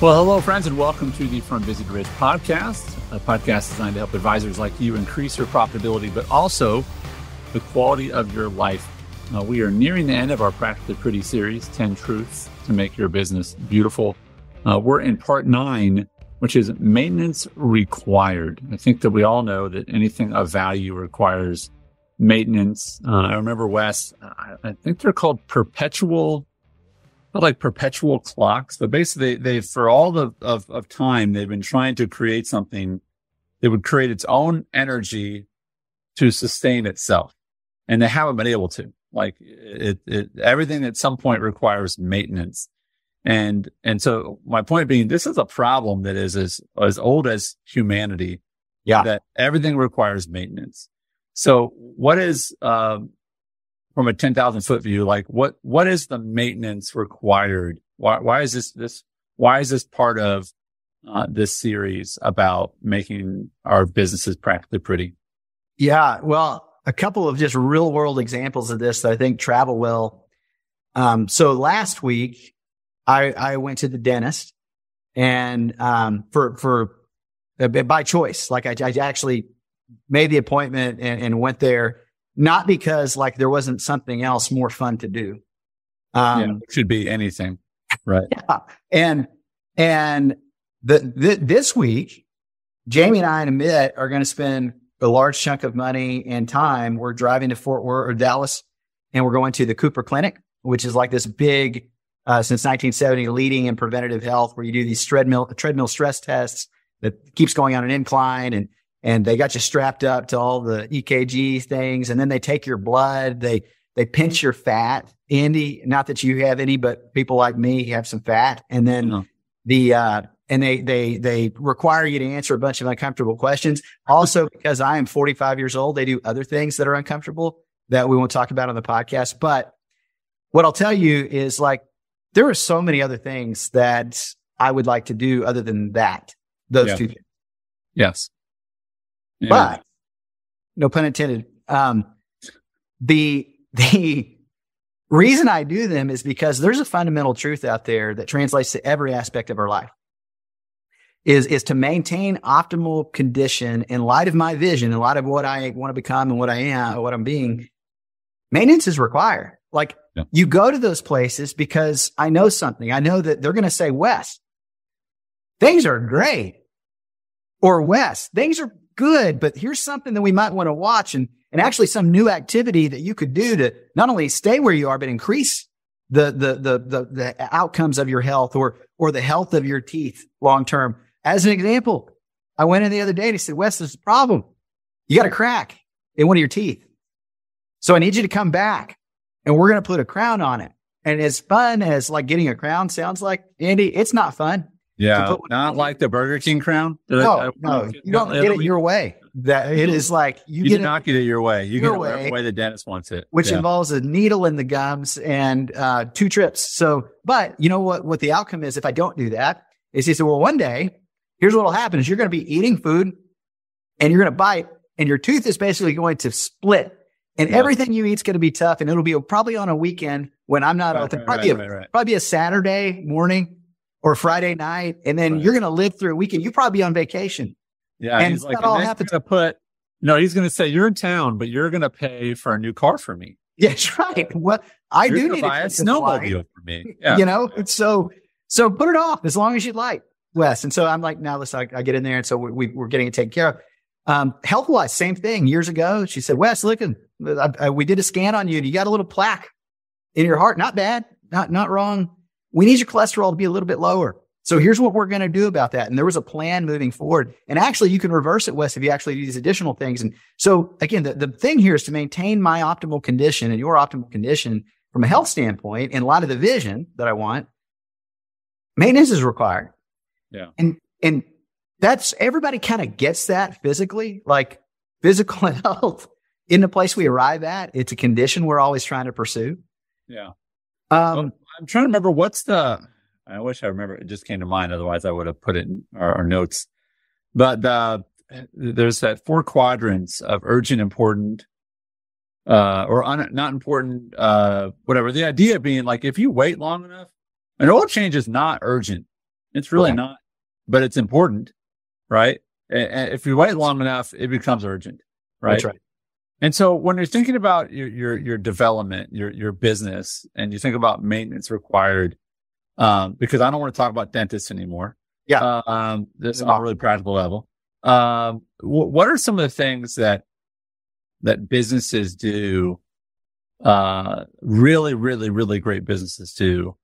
Well, hello, friends, and welcome to the From Busy to Rich podcast, a podcast designed to help advisors like you increase your profitability, but also the quality of your life. We are nearing the end of our Practically Pretty series 10 Truths to Make Your Business Beautiful. Uh, we're in part nine, which is maintenance required. I think that we all know that anything of value requires maintenance. Uh, I remember Wes, I, I think they're called perpetual like perpetual clocks, but basically they, for all the, of, of time, they've been trying to create something that would create its own energy to sustain itself. And they haven't been able to like it, it, everything at some point requires maintenance. And, and so my point being, this is a problem that is as, as old as humanity. Yeah. That everything requires maintenance. So what is, um, from a 10,000 foot view, like what, what is the maintenance required? Why, why is this, this, why is this part of uh, this series about making our businesses practically pretty? Yeah. Well, a couple of just real world examples of this that I think travel well. Um, so last week I, I went to the dentist and, um, for, for, uh, by choice, like I, I actually made the appointment and, and went there not because like there wasn't something else more fun to do. Um, yeah, should be anything. Right. Yeah. And, and the, the, this week, Jamie and I and Amit are going to spend a large chunk of money and time. We're driving to Fort Worth or Dallas and we're going to the Cooper Clinic, which is like this big, uh, since 1970 leading in preventative health where you do these treadmill, treadmill stress tests that keeps going on an incline and and they got you strapped up to all the EKG things, and then they take your blood, they they pinch your fat. Andy, not that you have any, but people like me have some fat, and then no. the uh, and they they they require you to answer a bunch of uncomfortable questions. Also, because I am 45 years old, they do other things that are uncomfortable that we won't talk about on the podcast. But what I'll tell you is like there are so many other things that I would like to do other than that. Those yeah. two things. Yes. Yeah. But no pun intended. Um, the the reason I do them is because there's a fundamental truth out there that translates to every aspect of our life. Is is to maintain optimal condition in light of my vision, in light of what I want to become and what I am, or what I'm being. Maintenance is required. Like yeah. you go to those places because I know something. I know that they're going to say, Wes, things are great. Or Wes, things are good, but here's something that we might want to watch and, and actually some new activity that you could do to not only stay where you are, but increase the, the, the, the, the outcomes of your health or, or the health of your teeth long term. As an example, I went in the other day and he said, Wes, there's a problem. You got a crack in one of your teeth. So I need you to come back and we're going to put a crown on it. And as fun as like getting a crown sounds like, Andy, it's not fun. Yeah, not like the Burger King crown. Did no, I, I, no, you don't get it your way. That it is like you, you get not get it your way. You get it the way the dentist wants it, which yeah. involves a needle in the gums and uh, two trips. So, but you know what? What the outcome is if I don't do that is he said, well, one day here's what will happen: is you're going to be eating food and you're going to bite, and your tooth is basically going to split, and yeah. everything you eat is going to be tough, and it'll be probably on a weekend when I'm not right, open. Right, probably, right, a, probably a Saturday morning or Friday night, and then right. you're going to live through a weekend. You probably be on vacation. Yeah, and he's like, that all happens. To put no, he's going to say you're in town, but you're going to pay for a new car for me. Yes, right. Well, I you're do need buy a snowmobile for me. Yeah. You know, so so put it off as long as you'd like, Wes. And so I'm like, now let's I, I get in there, and so we, we are getting it taken care of. Um, health wise, same thing. Years ago, she said, Wes, look, I, I, we did a scan on you, and you got a little plaque in your heart. Not bad, not not wrong we need your cholesterol to be a little bit lower. So here's what we're going to do about that. And there was a plan moving forward. And actually, you can reverse it, Wes, if you actually do these additional things. And so again, the, the thing here is to maintain my optimal condition and your optimal condition from a health standpoint in light of the vision that I want. Maintenance is required. Yeah. And, and that's everybody kind of gets that physically, like physical health in the place we arrive at. It's a condition we're always trying to pursue. Yeah. Um, I'm trying to remember what's the. I wish I remember. It just came to mind. Otherwise, I would have put it in our, our notes. But the, there's that four quadrants of urgent, important, uh, or un, not important, uh, whatever. The idea being like if you wait long enough, an oil change is not urgent. It's really not, but it's important, right? And if you wait long enough, it becomes urgent, right? That's right. And so when you're thinking about your, your, your development, your, your business, and you think about maintenance required, um, because I don't want to talk about dentists anymore. Yeah. Uh, um, this is not really practical level. Um, wh- what are some of the things that, that businesses do, uh, really, really, really great businesses do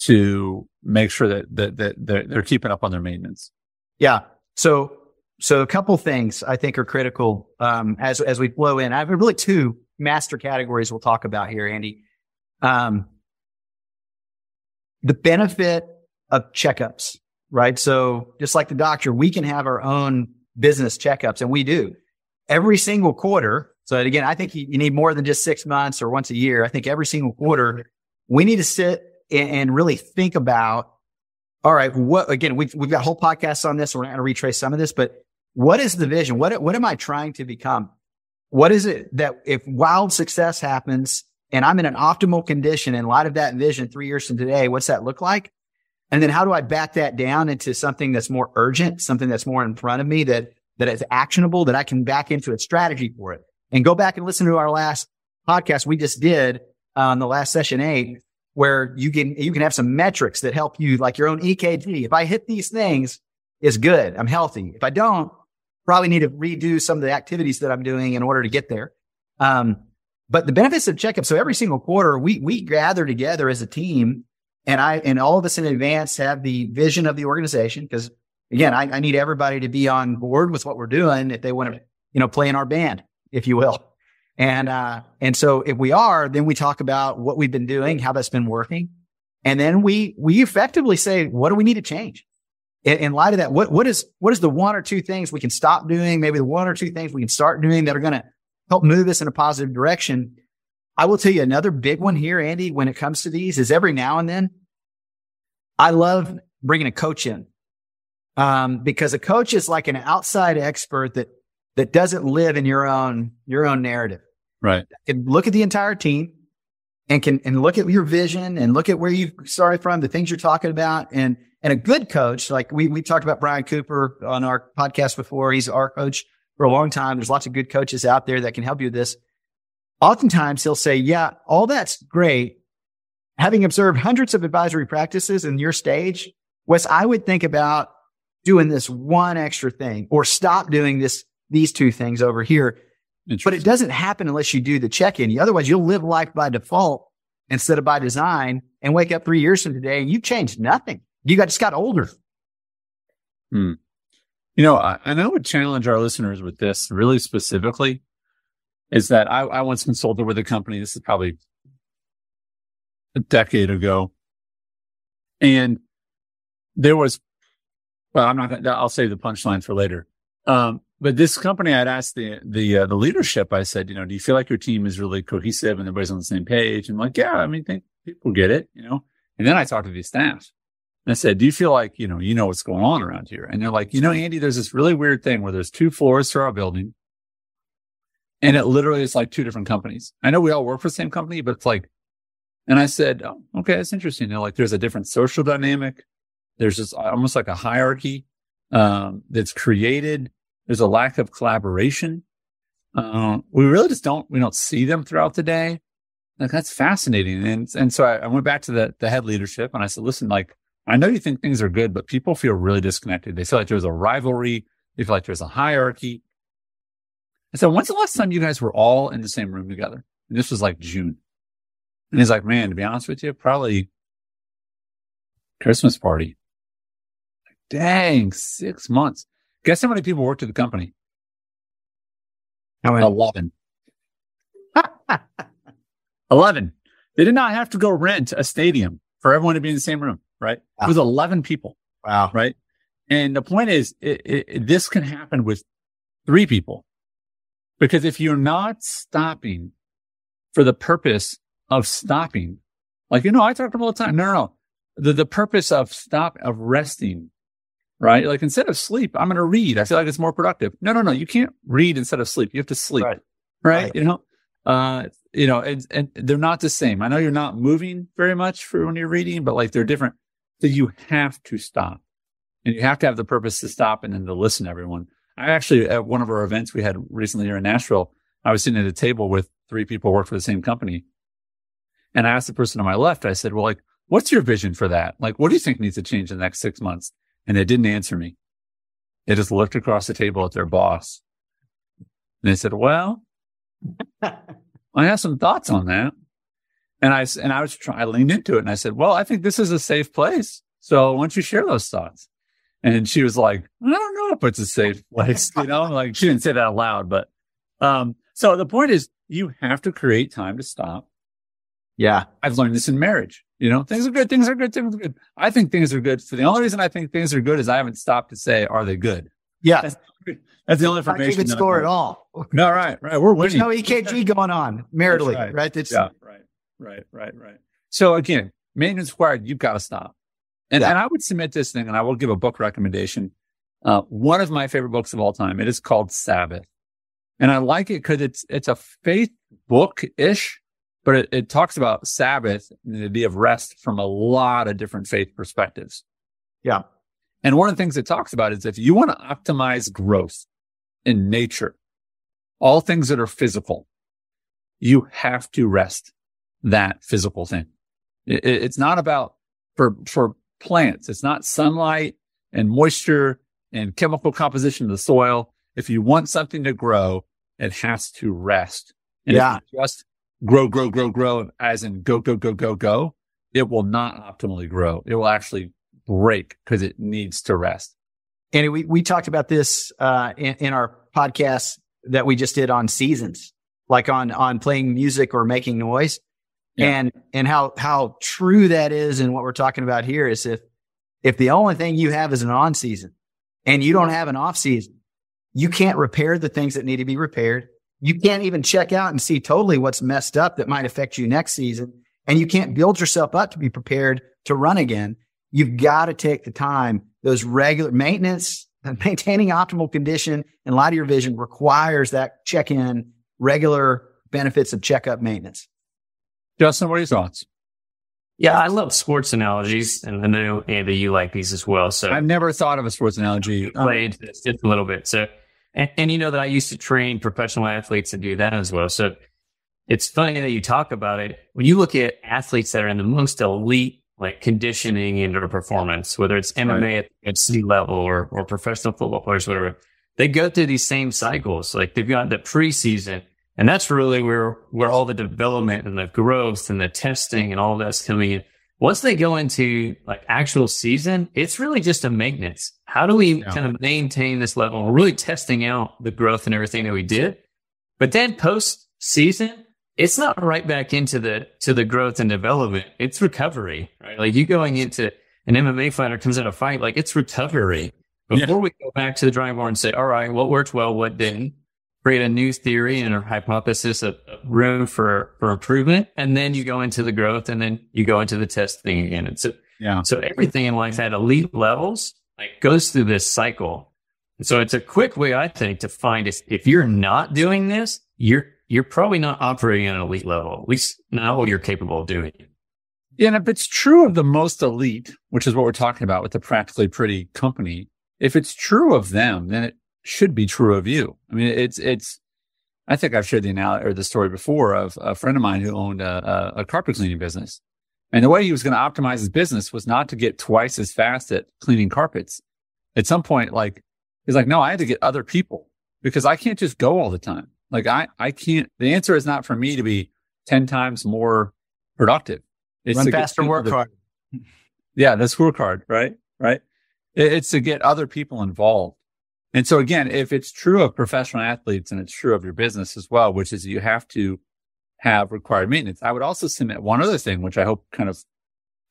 to make sure that, that, that they're, they're keeping up on their maintenance? Yeah. So so a couple things I think are critical um, as as we flow in. I have really two master categories we'll talk about here, Andy. Um, the benefit of checkups, right? So just like the doctor, we can have our own business checkups, and we do every single quarter. So again, I think you, need more than just six months or once a year. I think every single quarter we need to sit and, and really think about all right, what again? We've we've got whole podcasts on this. We're not going to retrace some of this, but what is the vision? What, what am I trying to become? What is it that if wild success happens and I'm in an optimal condition in light of that vision three years from today, what's that look like? And then how do I back that down into something that's more urgent, something that's more in front of me that, that is actionable, that I can back into a strategy for it and go back and listen to our last podcast we just did on um, the last session eight, where you can, you can have some metrics that help you like your own EKG. If I hit these things, it's good. I'm healthy. If I don't, probably need to redo some of the activities that I'm doing in order to get there. Um, but the benefits of checkup. So every single quarter, we we gather together as a team, and I and all of us in advance have the vision of the organization because again, I, I need everybody to be on board with what we're doing if they want to, you know, play in our band, if you will. And uh, and so if we are, then we talk about what we've been doing, how that's been working, and then we we effectively say, what do we need to change? In, light of that, what, what is, what is the one or two things we can stop doing? Maybe the one or two things we can start doing that are going to help move us in a positive direction. I will tell you another big one here, Andy, when it comes to these is every now and then I love bringing a coach in. Um, because a coach is like an outside expert that, that doesn't live in your own, your own narrative. Right. Can look at the entire team and can, and look at your vision and look at where you started from, the things you're talking about and, and a good coach, like we, we talked about Brian Cooper on our podcast before. He's our coach for a long time. There's lots of good coaches out there that can help you with this. Oftentimes he'll say, yeah, all that's great. Having observed hundreds of advisory practices in your stage, Wes, I would think about doing this one extra thing or stop doing this, these two things over here. But it doesn't happen unless you do the check in. Otherwise you'll live life by default instead of by design and wake up three years from today and you've changed nothing. You got just got older. Hmm. You know, I, and I would challenge our listeners with this really specifically is that I, I once consulted with a company. This is probably a decade ago. And there was, well, I'm not gonna, I'll save the punchline for later. Um, but this company, I'd asked the, the, uh, the leadership, I said, you know, do you feel like your team is really cohesive and everybody's on the same page? And I'm like, yeah, I mean, think people get it, you know? And then I talked to the staff and I said, do you feel like, you know, you know what's going on around here? And they're like, you know, Andy, there's this really weird thing where there's two floors to our building. And it literally is like two different companies. I know we all work for the same company, but it's like, and I said, oh, okay, that's interesting. Know, like there's a different social dynamic. There's just almost like a hierarchy, um, that's created. There's a lack of collaboration. Uh, we really just don't, we don't see them throughout the day. Like that's fascinating. And, and so I, I went back to the, the head leadership and I said, listen, like I know you think things are good, but people feel really disconnected. They feel like there's a rivalry. They feel like there's a hierarchy. I said, when's the last time you guys were all in the same room together? And this was like June. And he's like, man, to be honest with you, probably Christmas party. Like, dang, six months. Guess how many people worked at the company? How many? 11. 11. They did not have to go rent a stadium for everyone to be in the same room right? Wow. It was 11 people. Wow. Right. And the point is, it, it, this can happen with three people because if you're not stopping for the purpose of stopping, like, you know, I talk to them all the time. No, no, no. The, the purpose of stop, of resting, right? Like instead of sleep, I'm going to read. I feel like it's more productive. No, no, no. You can't read instead of sleep. You have to sleep. Right. right? right. You know, uh, you know, and, and they're not the same. I know you're not moving very much for when you're reading, but like they're different that you have to stop. And you have to have the purpose to stop and then to listen to everyone. I actually, at one of our events we had recently here in Nashville, I was sitting at a table with three people who work for the same company. And I asked the person on my left, I said, well, like, what's your vision for that? Like, what do you think needs to change in the next six months? And they didn't answer me. They just looked across the table at their boss. And they said, well, I have some thoughts on that. And I, and I was trying, I leaned into it and I said, well, I think this is a safe place. So why don't you share those thoughts? And she was like, I don't know if it's a safe place, you know, like she didn't say that out loud, but, um, so the point is you have to create time to stop. Yeah. I've learned this in marriage. You know, things are good, things are good, things are good. I think things are good. So the only reason I think things are good is I haven't stopped to say, are they good? Yeah. That's, that's the only information. Not keeping score at all. No, right, right. We're winning. There's no EKG going on maritally, right. right? It's, yeah, right, right, right, right. So again, maintenance required, you've got to stop. And, yeah. and I would submit this thing and I will give a book recommendation. Uh, one of my favorite books of all time. It is called Sabbath. And I like it because it's, it's a faith book ish, but it, it talks about Sabbath and the idea of rest from a lot of different faith perspectives. Yeah. And one of the things it talks about is if you want to optimize growth in nature, all things that are physical, you have to rest that physical thing. It, it's not about for, for plants. It's not sunlight and moisture and chemical composition of the soil. If you want something to grow, it has to rest. And yeah. just grow, grow, grow, grow, as in go, go, go, go, go, it will not optimally grow. It will actually break because it needs to rest. And we, we talked about this uh, in, in our podcast that we just did on seasons, like on on playing music or making noise, yeah. and and how how true that is. And what we're talking about here is if if the only thing you have is an on season, and you don't have an off season, you can't repair the things that need to be repaired. You can't even check out and see totally what's messed up that might affect you next season. And you can't build yourself up to be prepared to run again. You've got to take the time. Those regular maintenance maintaining optimal condition in light of your vision requires that check in, regular benefits of checkup maintenance. Justin, what are your thoughts? Yeah, I love sports analogies, and I know Andy, you like these as well. So I've never thought of a sports analogy. Um, played just a little bit. So and, and you know that I used to train professional athletes and do that as well. So it's funny that you talk about it. When you look at athletes that are in the most elite like conditioning and or performance, whether it's MMA right. at, at C level or, or professional football players, whatever, they go through these same cycles. Like they've got the preseason and that's really where, where all the development and the growth and the testing and all that's coming in. Once they go into like actual season, it's really just a maintenance. How do we yeah. kind of maintain this level? We're really testing out the growth and everything that we did. But then post season, it's not right back into the, to the growth and development. It's recovery, right? Like you going into an MMA fighter comes out a fight, like it's recovery before yeah. we go back to the drawing board and say, all right, what worked well, what didn't? Create a new theory and a hypothesis of room for, for improvement. And then you go into the growth and then you go into the testing again. And so, yeah. so everything in life at elite levels, like goes through this cycle. And so it's a quick way, I think, to find if, if you're not doing this, you're, you're probably not operating at an elite level, at least not what you're capable of doing. Yeah. And if it's true of the most elite, which is what we're talking about with the practically pretty company, if it's true of them, then it should be true of you. I mean, it's, it's, I think I've shared the analogy or the story before of a friend of mine who owned a, a, a carpet cleaning business. And the way he was going to optimize his business was not to get twice as fast at cleaning carpets. At some point, like, he's like, no, I had to get other people because I can't just go all the time. Like I, I can't, the answer is not for me to be 10 times more productive. It's Run faster, work to, hard. Yeah, the scorecard, right? Right. It's to get other people involved. And so again, if it's true of professional athletes and it's true of your business as well, which is you have to have required maintenance. I would also submit one other thing, which I hope kind of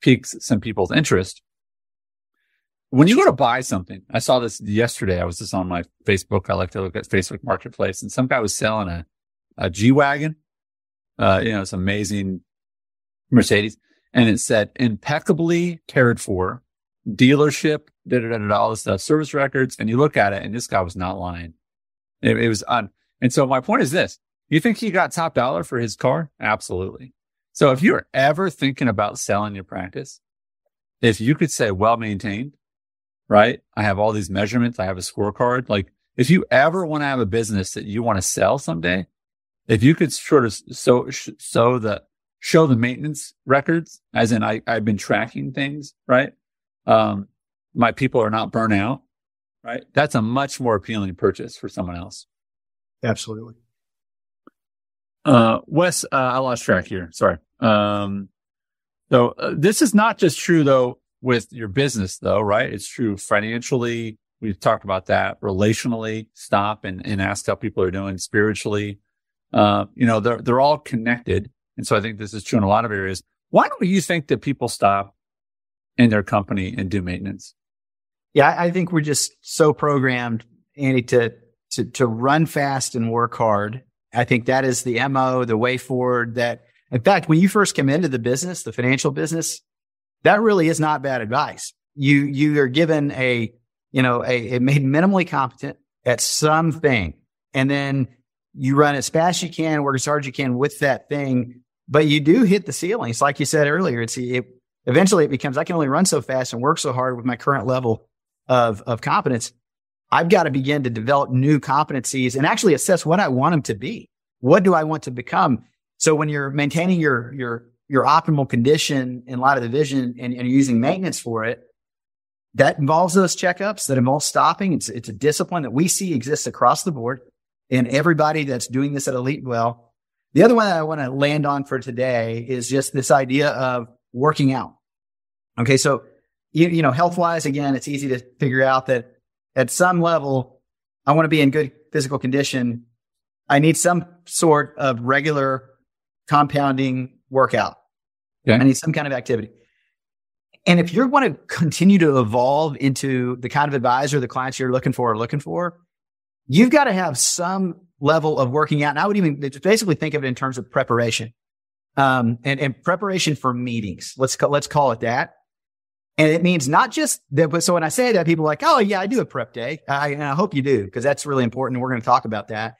piques some people's interest. When you go to buy something, I saw this yesterday. I was just on my Facebook. I like to look at Facebook Marketplace and some guy was selling a, a G Wagon. Uh, you know, it's amazing Mercedes and it said impeccably cared for dealership, da da da, all this stuff, service records, and you look at it, and this guy was not lying. It, it was on. And so my point is this: you think he got top dollar for his car? Absolutely. So if you're ever thinking about selling your practice, if you could say well maintained, right? I have all these measurements. I have a scorecard. Like if you ever want to have a business that you want to sell someday, if you could sort of so, so the, show the maintenance records, as in I, I've been tracking things, right? Um, my people are not burnt out, right? That's a much more appealing purchase for someone else. Absolutely. Uh, Wes, uh, I lost track here. Sorry. Um, so uh, this is not just true though with your business though, right? It's true financially. We've talked about that relationally. Stop and, and ask how people are doing spiritually. Uh, you know, they're, they're all connected. And so I think this is true in a lot of areas. Why don't you think that people stop in their company and do maintenance? Yeah, I think we're just so programmed, Andy, to to to run fast and work hard. I think that is the MO, the way forward. That in fact, when you first come into the business, the financial business, that really is not bad advice. You you are given a you know a, a made minimally competent at something, and then you run as fast as you can, work as hard as you can with that thing, but you do hit the ceilings. Like you said earlier, it's it, eventually it becomes I can only run so fast and work so hard with my current level of of competence. I've got to begin to develop new competencies and actually assess what I want them to be. What do I want to become? So when you're maintaining your your your optimal condition in light of the vision and, and using maintenance for it, that involves those checkups, that involves stopping. It's it's a discipline that we see exists across the board in everybody that's doing this at Elite Well. The other one that I want to land on for today is just this idea of working out. Okay. So, you, you know, health wise, again, it's easy to figure out that at some level, I want to be in good physical condition. I need some sort of regular compounding workout. Okay. I need some kind of activity. And if you're going to continue to evolve into the kind of advisor the clients you're looking for are looking for, you've got to have some level of working out. And I would even basically think of it in terms of preparation. Um, and, and preparation for meetings. Let's let's call it that. And it means not just that. But so when I say that, people are like, "Oh yeah, I do a prep day." I, I hope you do because that's really important. We're going to talk about that.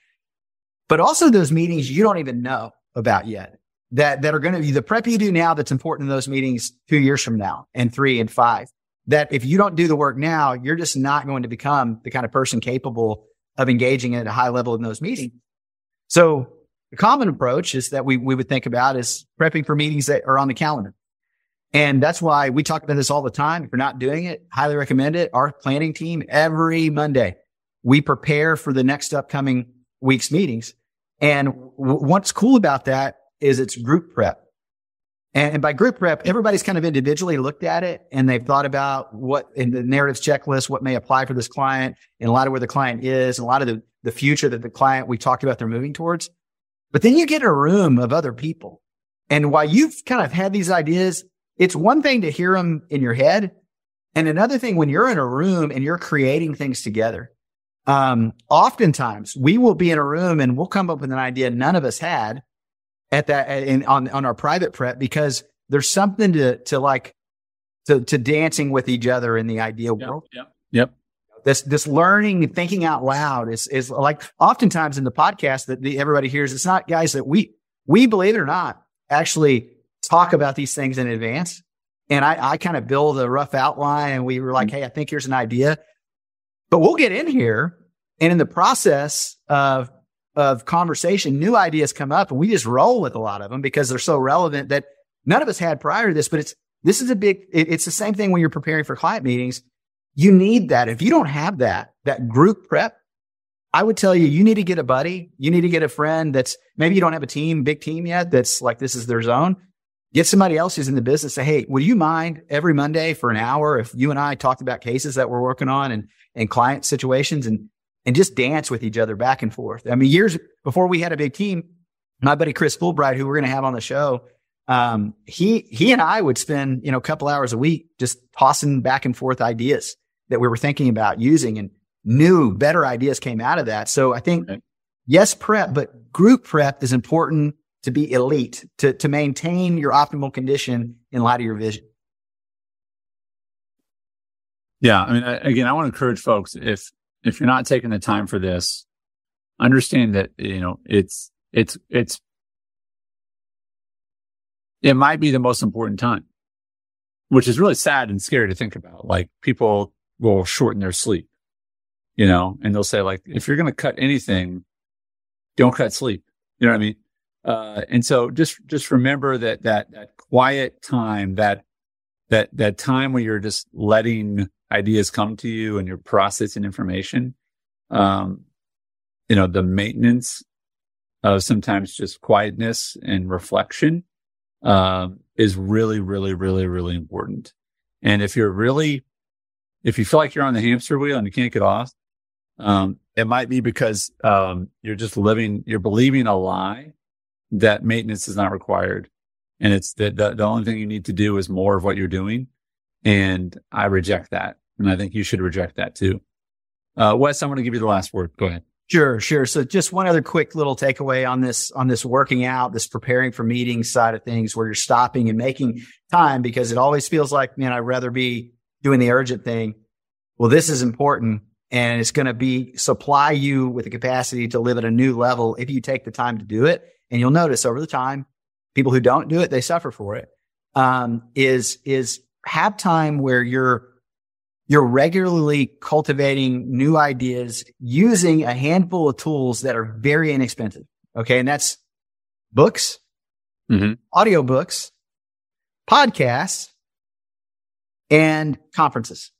But also those meetings you don't even know about yet that that are going to be the prep you do now that's important in those meetings two years from now and three and five. That if you don't do the work now, you're just not going to become the kind of person capable of engaging at a high level in those meetings. So the common approach is that we, we would think about is prepping for meetings that are on the calendar. And that's why we talk about this all the time. If you're not doing it, highly recommend it. Our planning team every Monday, we prepare for the next upcoming week's meetings. And w- what's cool about that is it's group prep. And, and by group prep, everybody's kind of individually looked at it and they've thought about what in the narratives checklist, what may apply for this client and a lot of where the client is and a lot of the, the future that the client we talked about they're moving towards. But then you get a room of other people. And while you've kind of had these ideas, it's one thing to hear them in your head. And another thing when you're in a room and you're creating things together. Um, oftentimes we will be in a room and we'll come up with an idea none of us had at that in on on our private prep because there's something to to like to to dancing with each other in the idea yep, world. Yep. Yep. This this learning, and thinking out loud is is like oftentimes in the podcast that the, everybody hears. It's not guys that we we believe it or not actually talk about these things in advance. And I I kind of build a rough outline, and we were like, mm-hmm. hey, I think here's an idea, but we'll get in here, and in the process of of conversation, new ideas come up and we just roll with a lot of them because they're so relevant that none of us had prior to this. But it's, this is a big, it, it's the same thing when you're preparing for client meetings. You need that. If you don't have that, that group prep, I would tell you, you need to get a buddy. You need to get a friend that's maybe you don't have a team, big team yet. That's like, this is their zone. Get somebody else who's in the business. Say, Hey, would you mind every Monday for an hour if you and I talked about cases that we're working on and, and client situations and and just dance with each other back and forth. I mean, years before we had a big team, my buddy Chris Fulbright, who we're going to have on the show, um, he he and I would spend you know a couple hours a week just tossing back and forth ideas that we were thinking about using, and new better ideas came out of that. So I think okay. yes, prep, but group prep is important to be elite to to maintain your optimal condition in light of your vision. Yeah, I mean, again, I want to encourage folks if if you're not taking the time for this, understand that, you know, it's, it's, it's, it might be the most important time, which is really sad and scary to think about. Like people will shorten their sleep, you know, and they'll say like, if you're going to cut anything, don't cut sleep. You know what I mean? Uh, and so just, just remember that, that, that quiet time, that, that, that time where you're just letting ideas come to you and you're processing information. Um, you know, the maintenance of sometimes just quietness and reflection, um, is really, really, really, really important. And if you're really, if you feel like you're on the hamster wheel and you can't get off, um, it might be because, um, you're just living, you're believing a lie that maintenance is not required. And it's that the, the only thing you need to do is more of what you're doing. And I reject that. And I think you should reject that too. Uh, Wes, I'm going to give you the last word. Go ahead. Sure, sure. So just one other quick little takeaway on this, on this working out, this preparing for meetings side of things where you're stopping and making time because it always feels like, man, I'd rather be doing the urgent thing. Well, this is important and it's going to be supply you with the capacity to live at a new level if you take the time to do it. And you'll notice over the time, people who don't do it, they suffer for it. Um, is, is have time where you're you're regularly cultivating new ideas using a handful of tools that are very inexpensive. Okay. And that's books, mm-hmm. audiobooks, podcasts, and conferences.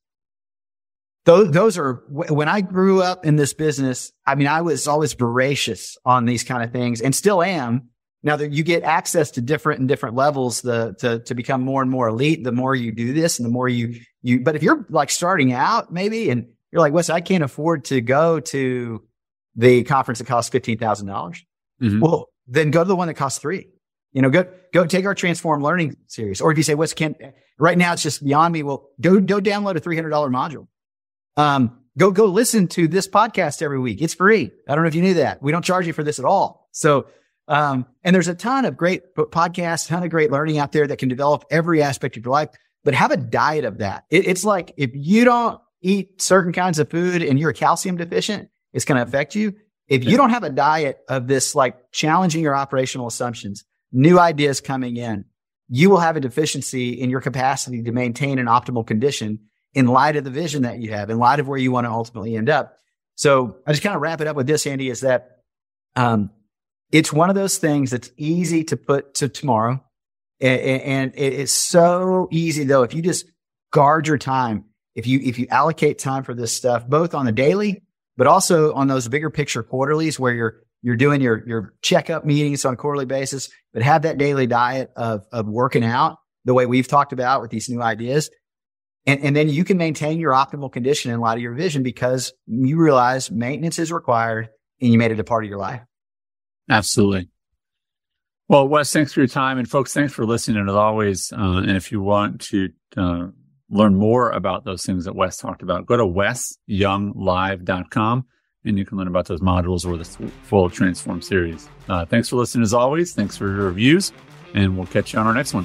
Those, those are when I grew up in this business. I mean, I was always voracious on these kind of things and still am. Now that you get access to different and different levels, the, to, to become more and more elite, the more you do this and the more you, you, but if you're like starting out maybe and you're like, Wes, I can't afford to go to the conference that costs $15,000. mm-hmm. Well, then go to the one that costs three. You know, go, go take our transform learning series. Or if you say, Wes, can't, right now it's just beyond me. Well, go, go download a $300 module. Um, go, go listen to this podcast every week. It's free. I don't know if you knew that. We don't charge you for this at all. So um, and there's a ton of great podcasts, a ton of great learning out there that can develop every aspect of your life, but have a diet of that. It, it's like if you don't eat certain kinds of food and you're calcium deficient, it's going to affect you. If you don't have a diet of this, like challenging your operational assumptions, new ideas coming in, you will have a deficiency in your capacity to maintain an optimal condition in light of the vision that you have, in light of where you want to ultimately end up. So I just kind of wrap it up with this, Andy, is that, um, it's one of those things that's easy to put to tomorrow. And it's so easy though. If you just guard your time, if you, if you allocate time for this stuff, both on the daily, but also on those bigger picture quarterlies where you're, you're doing your, your checkup meetings on a quarterly basis, but have that daily diet of, of working out the way we've talked about with these new ideas. And, and then you can maintain your optimal condition in light of your vision because you realize maintenance is required and you made it a part of your life. Absolutely. Well, Wes, thanks for your time. And folks, thanks for listening as always. Uh, and if you want to uh, learn more about those things that Wes talked about, go to wesyounglive.com and you can learn about those modules or the full Transform series. Uh, thanks for listening as always. Thanks for your reviews, and we'll catch you on our next one.